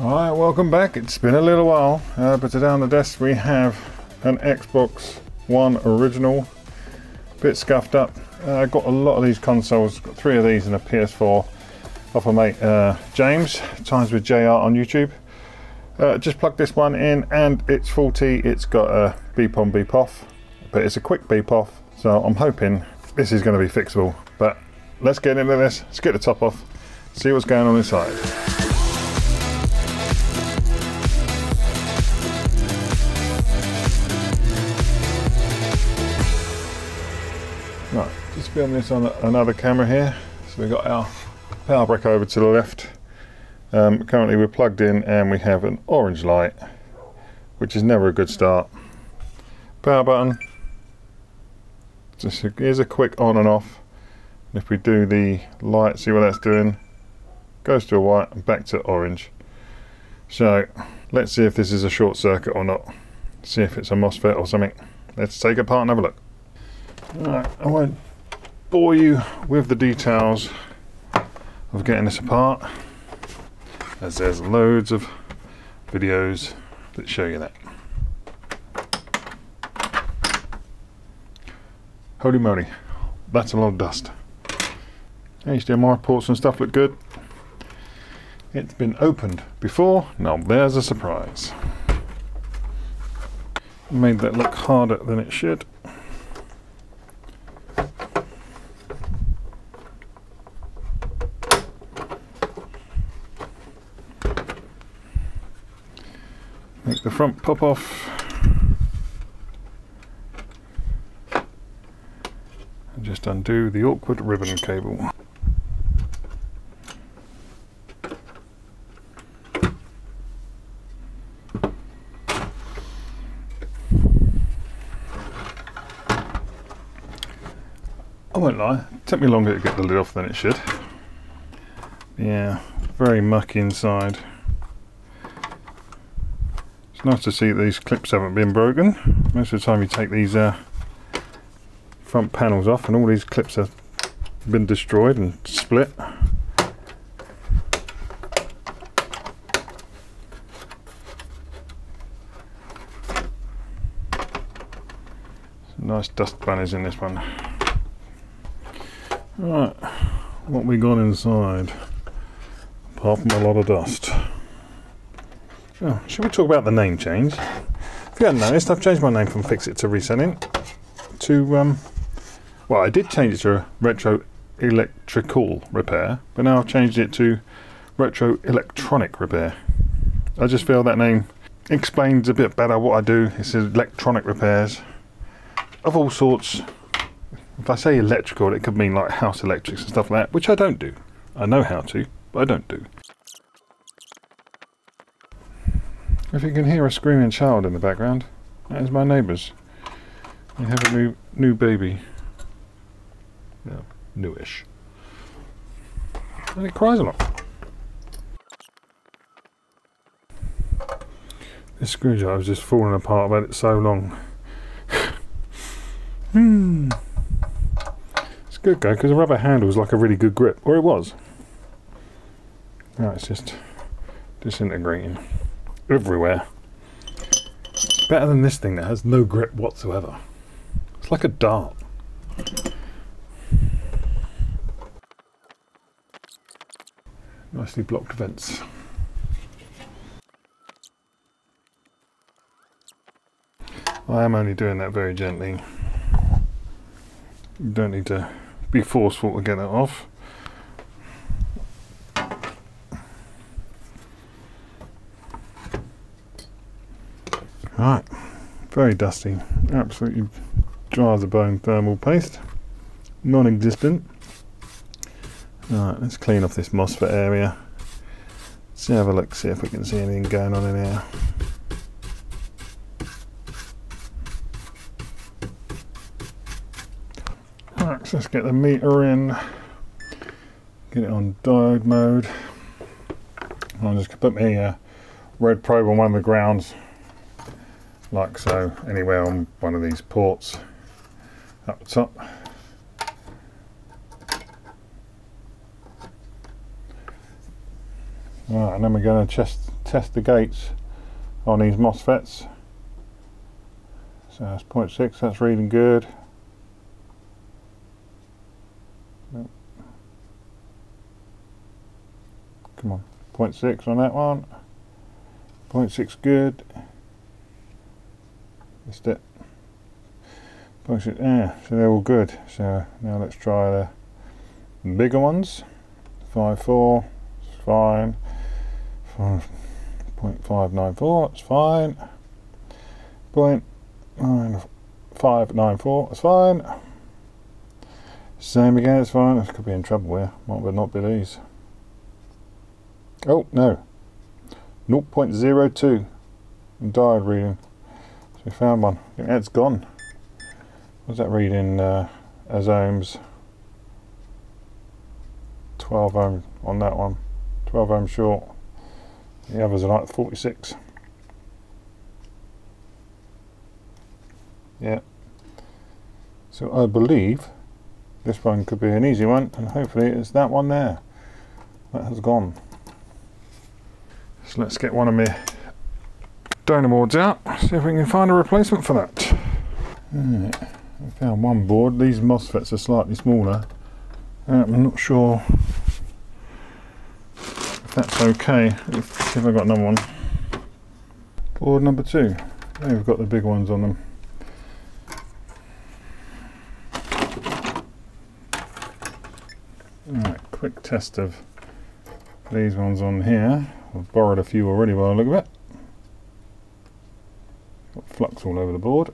Alright, welcome back. It's been a little while, uh, but today on the desk we have an Xbox One original, bit scuffed up. Uh, I got a lot of these consoles, got three of these and a PS4 off my mate uh, James, Times with JR on YouTube. Uh, just plugged this one in and it's faulty. It's got a beep on beep off, but it's a quick beep off. So I'm hoping this is going to be fixable. But let's get into this. Let's get the top off, see what's going on inside. Just film this on another camera here. So we've got our power brick over to the left. Um, currently we're plugged in and we have an orange light, which is never a good start. Power button. Just a, here's a quick on and off. And if we do the light, see what that's doing. Goes to a white and back to orange. So let's see if this is a short circuit or not. See if it's a MOSFET or something. Let's take apart and have a look. Right, I won't bore you with the details of getting this apart as there's loads of videos that show you that. Holy moly, that's a lot of dust. HDMI ports and stuff look good. It's been opened before, now there's a surprise. Made that look harder than it should. Front pop off. And just undo the awkward ribbon cable. I won't lie, it took me longer to get the lid off than it should. Yeah, very mucky inside. Nice to see that these clips haven't been broken. Most of the time you take these uh, front panels off and all these clips have been destroyed and split. Nice dust bunnies in this one. Right, what we got inside, apart from a lot of dust. Oh, should we talk about the name change? If you hadn't noticed, I've changed my name from Fix It to Reselling to, um, well, I did change it to Retro Electrical Repair, but now I've changed it to Retro Electronic Repair. I just feel that name explains a bit better what I do. It's electronic repairs of all sorts. If I say electrical, it could mean like house electrics and stuff like that, which I don't do. I know how to, but I don't do. If you can hear a screaming child in the background, that is my neighbours. They have a new new baby. Yeah, newish. And it cries a lot. This screwdriver's just falling apart. I've had it so long. hmm. It's good though, because the rubber handle is like a really good grip. Or it was. Now it's just disintegrating everywhere. Better than this thing that has no grip whatsoever. It's like a dart. Nicely blocked vents. I am only doing that very gently. You don't need to be forceful to get that off. Right, very dusty, absolutely dry as a bone thermal paste, non-existent. Right, let's clean off this MOSFET area. Let's have a look, see if we can see anything going on in here. Right, so let's get the meter in, get it on diode mode. I'm just going to put my uh, red probe on one of the grounds like so anywhere on one of these ports up the top right and then we're going to test test the gates on these MOSFETs. So that's 0.6, that's reading good. Come on, 0.6 on that one. 0.6 good. Missed it. 0.6, yeah, so they're all good. So now let's try the bigger ones. 5.4, it's fine. 0.594, it's fine. 0.594, it's fine. Same again, it's fine. This could be in trouble here. Might well not be these. Oh, no. 0.02 diode reading. We found one. I think that's gone. What's that reading uh, as ohms? 12 ohm on that one. 12 ohm short. The others are like 46. Yeah. So I believe this one could be an easy one and hopefully it's that one there. That has gone. So let's get one of my donor boards out, see if we can find a replacement for that. Right. I found one board, these MOSFETs are slightly smaller. Uh, I'm not sure if that's okay. See if I've got another one. Board number two. There we've got the big ones on them. Right, quick test of these ones on here. I've borrowed a few already by the look of it. Got flux all over the board.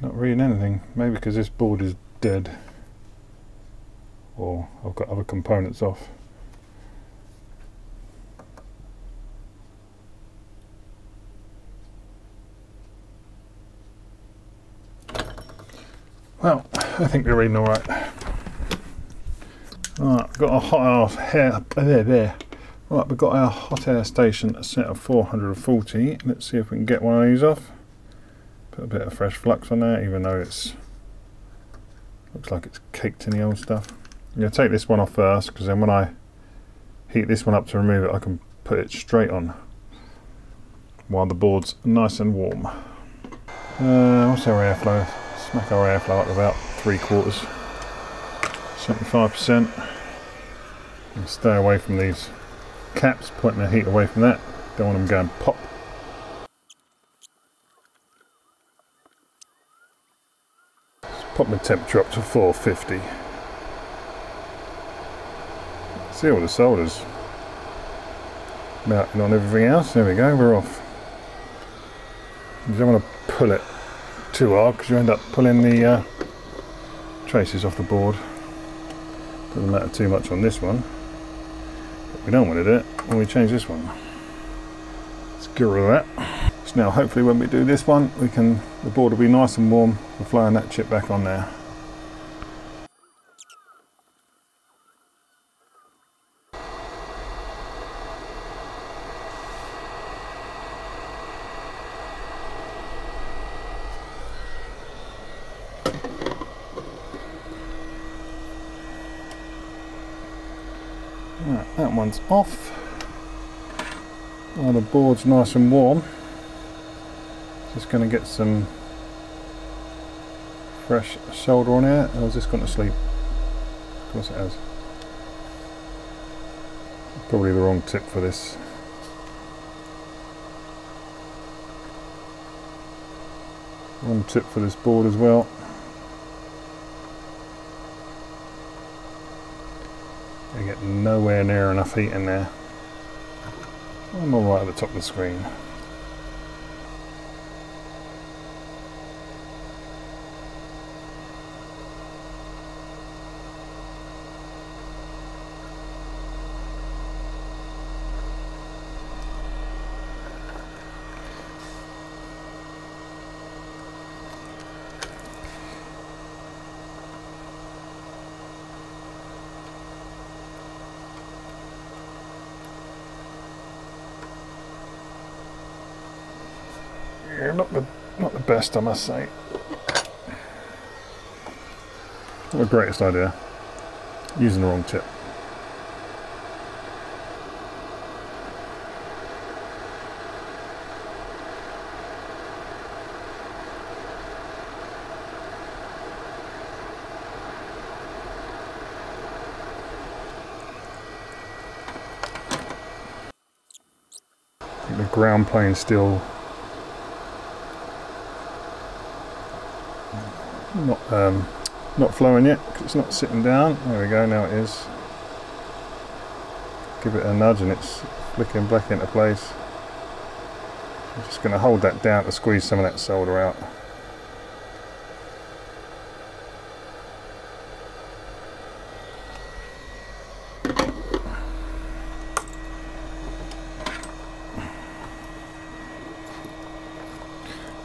Not reading anything, maybe because this board is dead. Or I've got other components off. Well, I think we're reading all right. We've got a hot air, there, there. Right, we've got our hot air station set of 440. Let's see if we can get one of these off. Put a bit of fresh flux on there, even though it's looks like it's caked in the old stuff. I'm going to take this one off first, because then when I heat this one up to remove it, I can put it straight on while the board's nice and warm. Uh, what's our airflow? Smack our airflow up about three quarters, 75%. And stay away from these caps, pointing the heat away from that. Don't want them going pop. Let's pop my temperature up to 450. See all the solders mounting on everything else. There we go, we're off. You don't want to pull it too hard because you end up pulling the uh, traces off the board. Doesn't matter too much on this one. But we don't want to do it when we change this one. Let's get rid of that. So now hopefully when we do this one, we can the board will be nice and warm for flying that chip back on there. Right, that one's off. While the board's nice and warm, just going to get some fresh solder on here. I was just going to sleep. Of course it has. Probably the wrong tip for this. Wrong tip for this board as well. I get nowhere near enough heat in there. I'm alright at the top of the screen. Yeah, not the not the best, I must say. Not the greatest idea. Using the wrong tip. the ground plane still not um, not flowing yet because it's not sitting down. There we go, now it is. Give it a nudge and it's flicking back into place. I'm just going to hold that down to squeeze some of that solder out.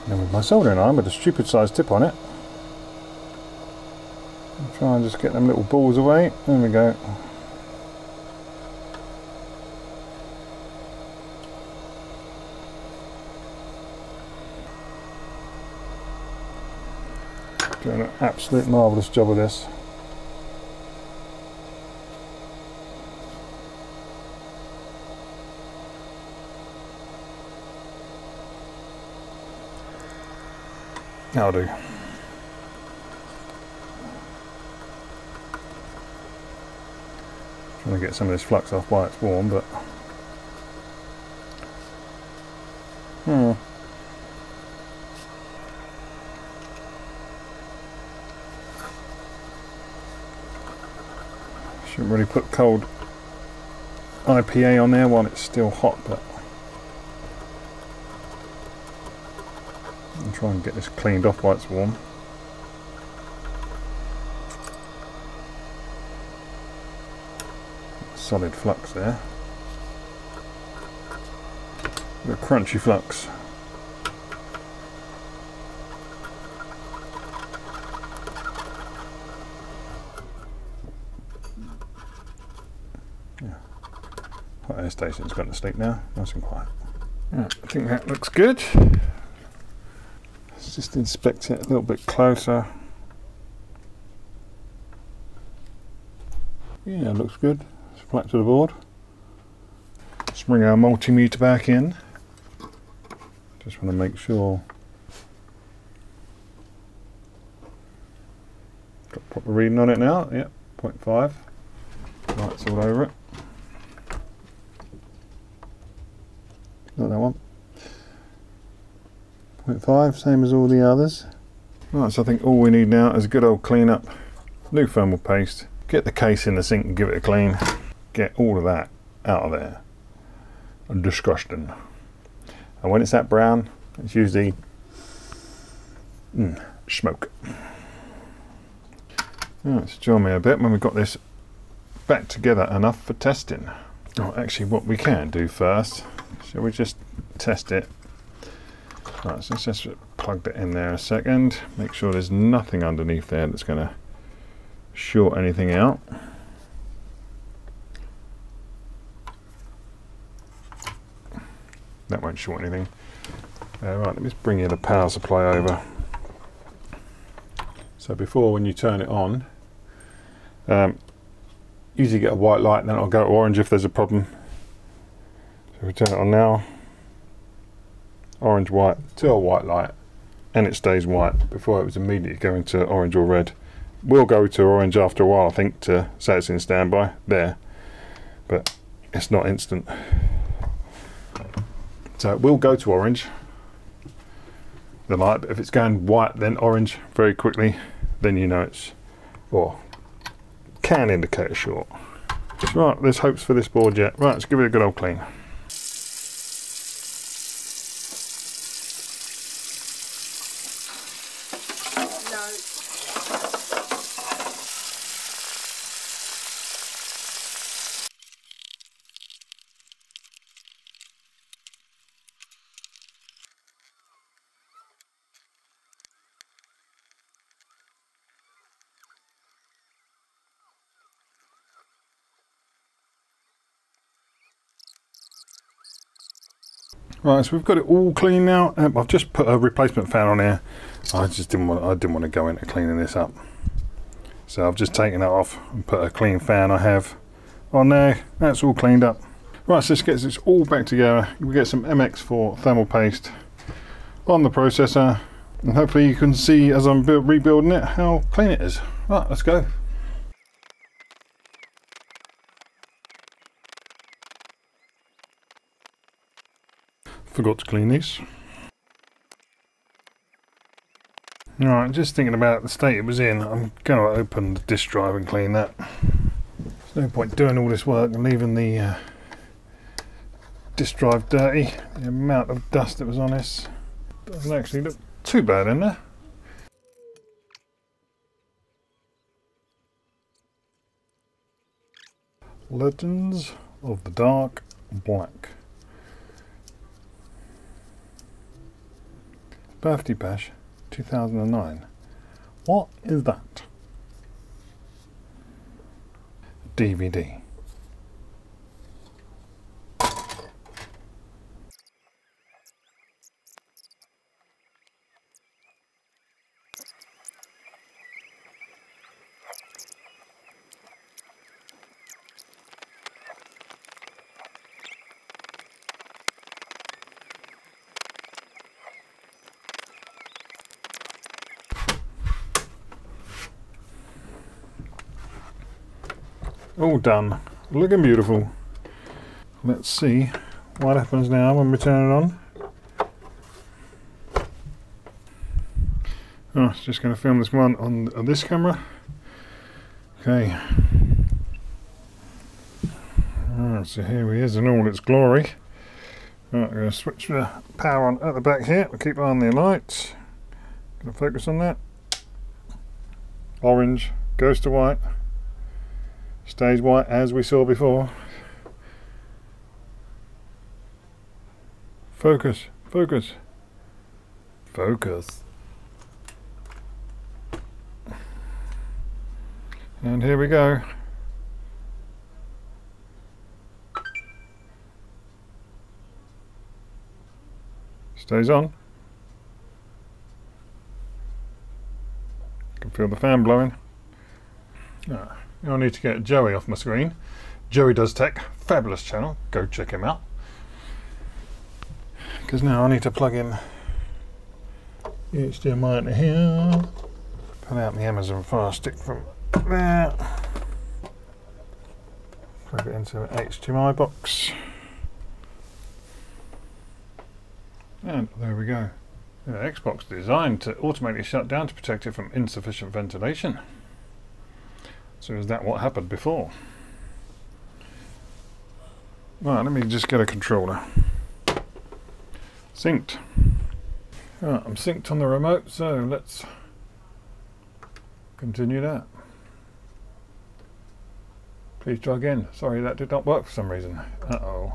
And with my soldering iron with a stupid sized tip on it, Try and just get them little balls away. There we go. Doing an absolute marvellous job of this. That'll do. To get some of this flux off while it's warm, but hmm. Shouldn't really put cold IPA on there while it's still hot, but I'll try and get this cleaned off while it's warm. Solid flux there. The crunchy flux. Yeah. Hot air station's gone to sleep now, nice and quiet. Yeah, I think that looks good. Let's just inspect it a little bit closer. Yeah, looks good flat to the board. Let's bring our multimeter back in. Just want to make sure got proper reading on it now. Yep, 0.5. Lights all over it. Not that one. 0.5, same as all the others. Right, so I think all we need now is a good old clean up, new thermal paste, get the case in the sink and give it a clean get all of that out of there. Disgusting. And when it's that brown, it's usually mm, smoke. Let's join me a bit when we've got this back together enough for testing. Oh, actually, what we can do first, shall we just test it? Right, so let's just plug that in there a second. Make sure there's nothing underneath there that's going to short anything out. That won't short anything. Uh, right, let me just bring you the power supply over. So before when you turn it on, um, usually get a white light and then it'll go orange if there's a problem. So we turn it on now, orange white to a white light and it stays white before it was immediately going to orange or red. Will go to orange after a while I think to say it's in standby there but it's not instant. So it will go to orange, the light, but if it's going white then orange very quickly, then you know it's, or can indicate a short. Right, there's hopes for this board yet. Right, let's give it a good old clean. Right, so we've got it all clean now. Um, I've just put a replacement fan on here. I just didn't want I didn't want to go into cleaning this up. So I've just taken that off and put a clean fan I have on there. That's all cleaned up. Right, so let's get this all back together. We get some MX4 thermal paste on the processor and hopefully you can see as I'm rebuilding it how clean it is. Right, let's go. Forgot to clean these. Alright, just thinking about the state it was in, I'm going to open the disk drive and clean that. There's no point doing all this work and leaving the uh, disk drive dirty. The amount of dust that was on this doesn't actually look too bad in there. Legends of the Dark Black. Birthday Bash 2009. What is that? DVD. All done. Looking beautiful. Let's see what happens now when we turn it on. Oh, it's just going to film this one on, on this camera. Okay. Ah, Alright, so here he is in all its glory. Right, I'm going to switch the power on at the back here. We'll keep on the lights. Going to focus on that. Orange goes to white stays white as we saw before. Focus, focus, focus. And here we go. Stays on. Can feel the fan blowing. Ah. I need to get Joey off my screen. Joey Does Tech, fabulous channel. Go check him out. Because now I need to plug in HDMI into here. Pull out the Amazon Fire Stick from there. Plug it into an HDMI box. And there we go. The Xbox designed to automatically shut down to protect it from insufficient ventilation. So is that what happened before? Right, let me just get a controller. Synced. Right, I'm synced on the remote, so let's continue that. Please try again. Sorry, that did not work for some reason. Uh-oh.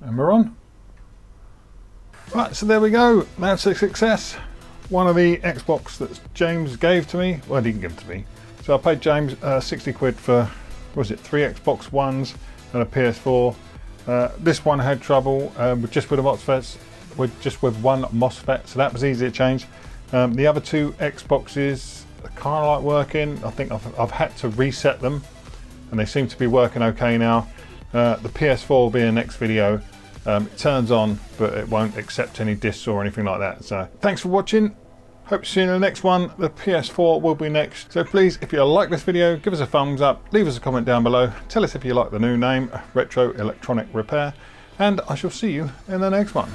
And we're on. Right, so there we go. That's a success. One of the Xbox that James gave to me. Well, he didn't give it to me. So I paid James uh, 60 quid for, was it three Xbox Ones and a PS4. Uh, this one had trouble um, with just with the MOSFETs, with just with one MOSFET, so that was easy to change. Um, the other two Xboxes kind of like working. I think I've, I've, had to reset them, and they seem to be working okay now. Uh, the PS4 will be in the next video. Um, it turns on, but it won't accept any discs or anything like that. So thanks for watching. Hope to see you in the next one. The PS4 will be next. So please, if you like this video, give us a thumbs up, leave us a comment down below. Tell us if you like the new name, Retro Electronic Repair. And I shall see you in the next one.